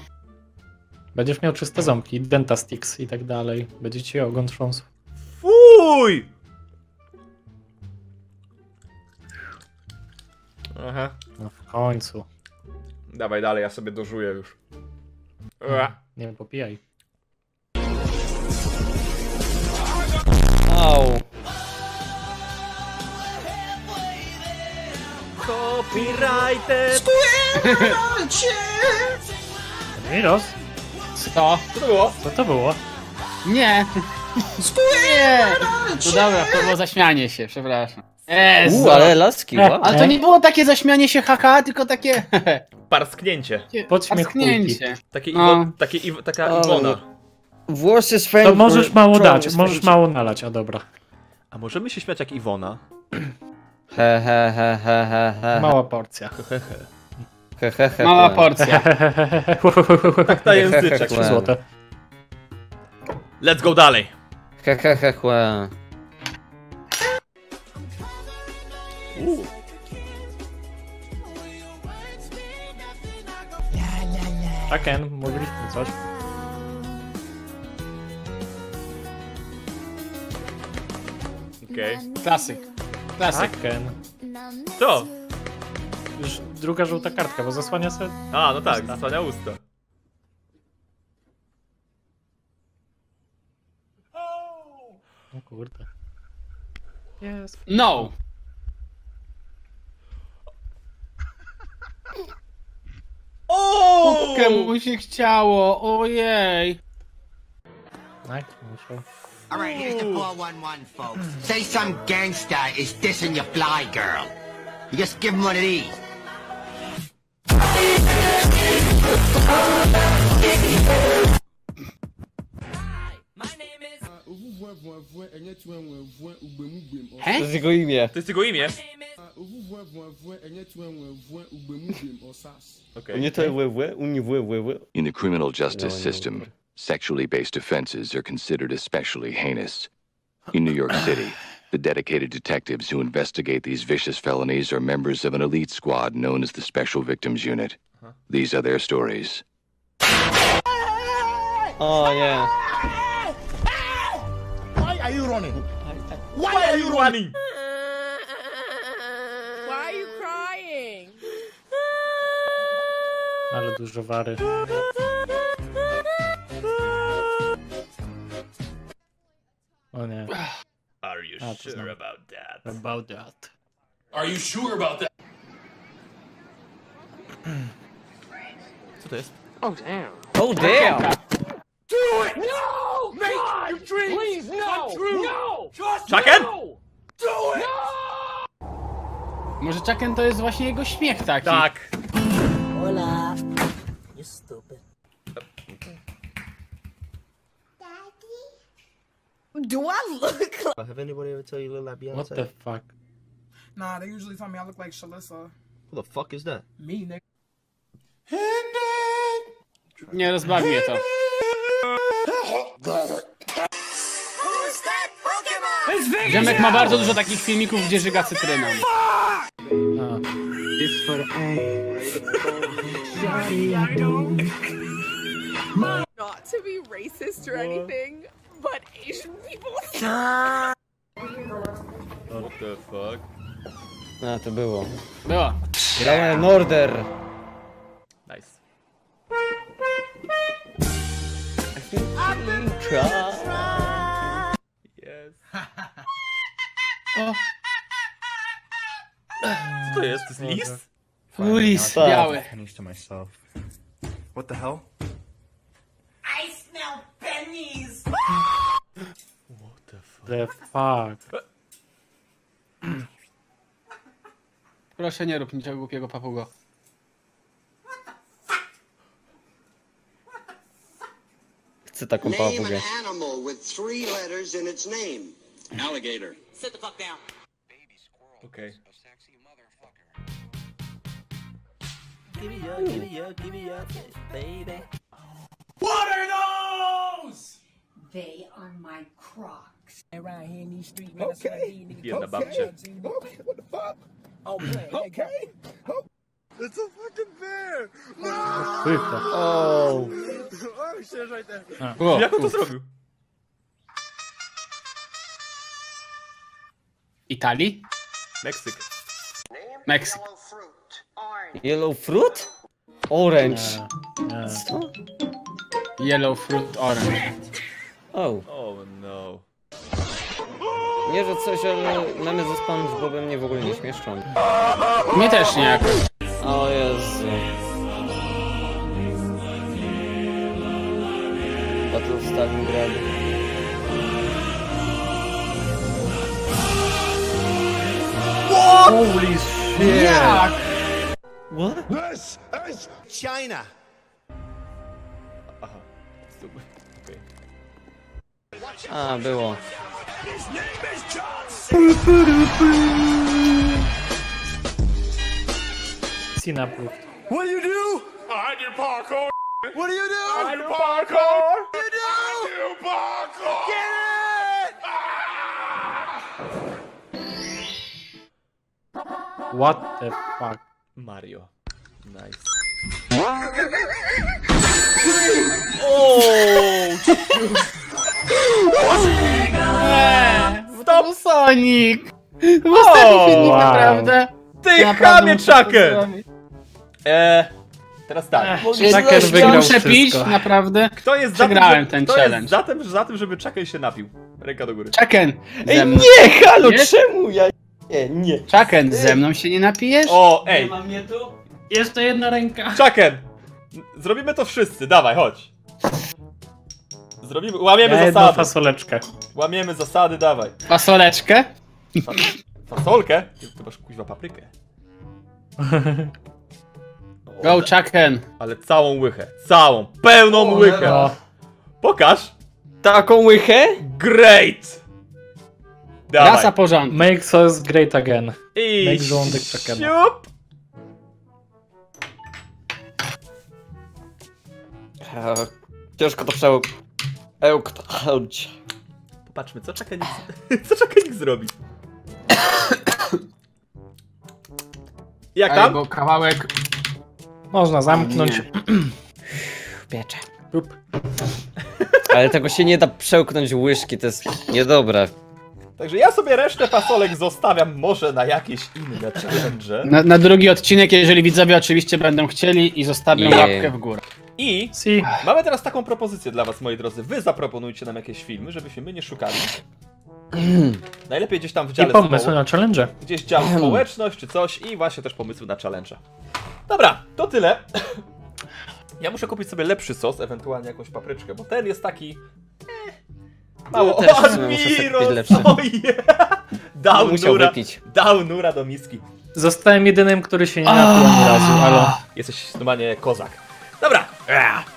Będziesz miał czyste ząbki, dentastix i tak dalej. Będzie ci ogon trząsł. Fuj! Aha. No w końcu. Dawaj dalej, ja sobie dożuję już. Ua. Nie popijaj. Au. Copyrighted! Miros, Co? Co to było? co to było? Nie. Nie. To dobra, to było zaśmianie się, przepraszam. Jezu. U, ale laski, wow. Ale to nie było takie zaśmianie się haha, tylko takie Parsknięcie. Podśmiech parsknięcie. Takie No. Iwo, takie Iwo, taka Ale- Iwona. Włos jest fame To możesz mało dać, możesz mało nalać, a dobra. A możemy się śmiać jak Iwona? He he he he he he. Mała porcja. He he he. Mała he. porcja. Tak na języczek. Trzy złote. Let's go dalej. He he he he. U. Taken, mówiliśmy coś. Okej. Klasyk. Klasyk. Taken. Co? Już druga żółta kartka, bo zasłania sobie... A, no tak, zasłania usta. O kurde. Jest. No! O! Kubkę mu się chciało, ojej. Tak, musiał. All right, here's the 411, folks. Say some gangster is dissing your fly girl. You just give him one of these. To jest jego imię. To jest jego imię. Okej. Nie to WW, uni WW. In the criminal justice No, no, system, sexually based offenses are considered especially heinous. In New York City, the dedicated detectives who investigate these vicious felonies are members of an elite squad known as the Special Victims Unit. These are their stories. Oh, o nie. Why are you running? Why are you running? Why are you crying? Ale dużo wary. O nie. Are you A, to sure znam. about that? About that. Are you sure about that? Co to jest? Oh damn. Oh damn! Do it! No! Make your dreams Please, no! come true! No! Just Chucken? no! Do it! Może Chucken to jest właśnie jego śmiech taki. Tak. Hola. You stupid. Do I look like Have anybody ever tell you you look like Beyonce? What the fuck? Nah, they usually tell me I look like Shalissa. Who the fuck is that? Me, nigga. Yeah, Nie rozbawi mnie to. Ziemek ma bardzo dużo takich filmików, gdzie żyga cytryną. Not to be racist or anything, but Asian people. What the fuck? A, to było. Była. Grałem Order. Nice. Yes. O, Co to jest? To jest lis? Ulis, Tak. biały. What the hell? What the fuck? The fuck. Proszę nie rób niczego głupiego papugo. Chcę taką Name papugę. an animal with three letters in its name. Alligator. Sit the fuck down. Okej. Give me up, give me up, give me up, baby. What are those? They are my Crocs. Around here in these streets, man, that's what I need, nigga. Biedna. Okay, what the fuck? Oh, man. Okay. It's a fucking bear! Pyta. O. Oh, shit, right there. O, Jak on to zrobił? Italii? Meksyk. Meksyk. Yellow fruit? Orange. Nie, nie. Uh, uh. Yellow fruit orange. O. Oh no. Nie, że coś, ale memy ze SpongeBobem mnie w ogóle nie śmieszczą. Mnie też nie jakoś. O Jezu. Battle of Stalingrad. Holy shit! Jak? What? This is China. A, było. His name is John Scene approved. What do you do? I do parkour. What do you do? I do parkour. You do? I do parkour. Get it! Ah! What the fuck? Mario. Nice. Oh! To był Sonic! To był ostatni filmik, wow. naprawdę. Ty chamie. Eee, teraz tak. Czy wygrał muszę wszystko. pić, naprawdę. Kto jest za tym, że- ten kto challenge. Jest za tym, za tym, żeby Chucken się napił. Ręka do góry. Chucken! Ej, nie, halo, Nie? czemu ja... Nie, nie. Chucken, ze mną się nie napijesz? O, ej, mam mnie tu? Jeszcze jedna ręka. Chucken! Zrobimy to wszyscy, dawaj, chodź. Zrobimy, łamiemy Ja jedną zasady. fasoleczkę. Łamiemy zasady, dawaj. Fasoleczkę? Fasolkę? Ty ty masz kuźwa paprykę. Go, Chucken! Ale całą łychę, całą, pełną łychę. O, Pokaż. Taką łychę? Great! Dawaj. Rasa porządku. make sauce great again. I Make żołądek Chuckena. siup. E, Ciężko to przełk... Ełknąć. Popatrzmy, co Chuckenik, co Chuckenik zrobi. Jak Ej, tam? bo kawałek... Można zamknąć. Piecze. Up. Ale tego się nie da przełknąć łyżki, to jest niedobre. Także ja sobie resztę fasolek zostawiam może na jakieś inne challenge. Na, na drugi odcinek, jeżeli widzowie oczywiście będą chcieli i zostawią Nie. łapkę w górę. I Si. mamy teraz taką propozycję dla was, moi drodzy. Wy zaproponujcie nam jakieś filmy, żebyśmy my nie szukali. Najlepiej gdzieś tam w I dziale pomysły społo- na challenge. Gdzieś dział społeczność czy coś i właśnie też pomysły na challenge'a. Dobra, to tyle. Ja muszę kupić sobie lepszy sos, ewentualnie jakąś papryczkę, bo ten jest taki... eh, Mało. Ja też o, Admiro! Oh yeah. Dał Musiał nura, wypić. dał nura do miski. Zostałem jedynym, który się nie napił ani razu, ale... Jesteś normalnie kozak.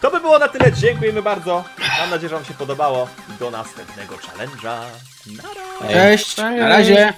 To by było na tyle. Dziękujemy bardzo. Mam nadzieję, że wam się podobało. Do następnego challenge'a. Nara! Cześć, na razie.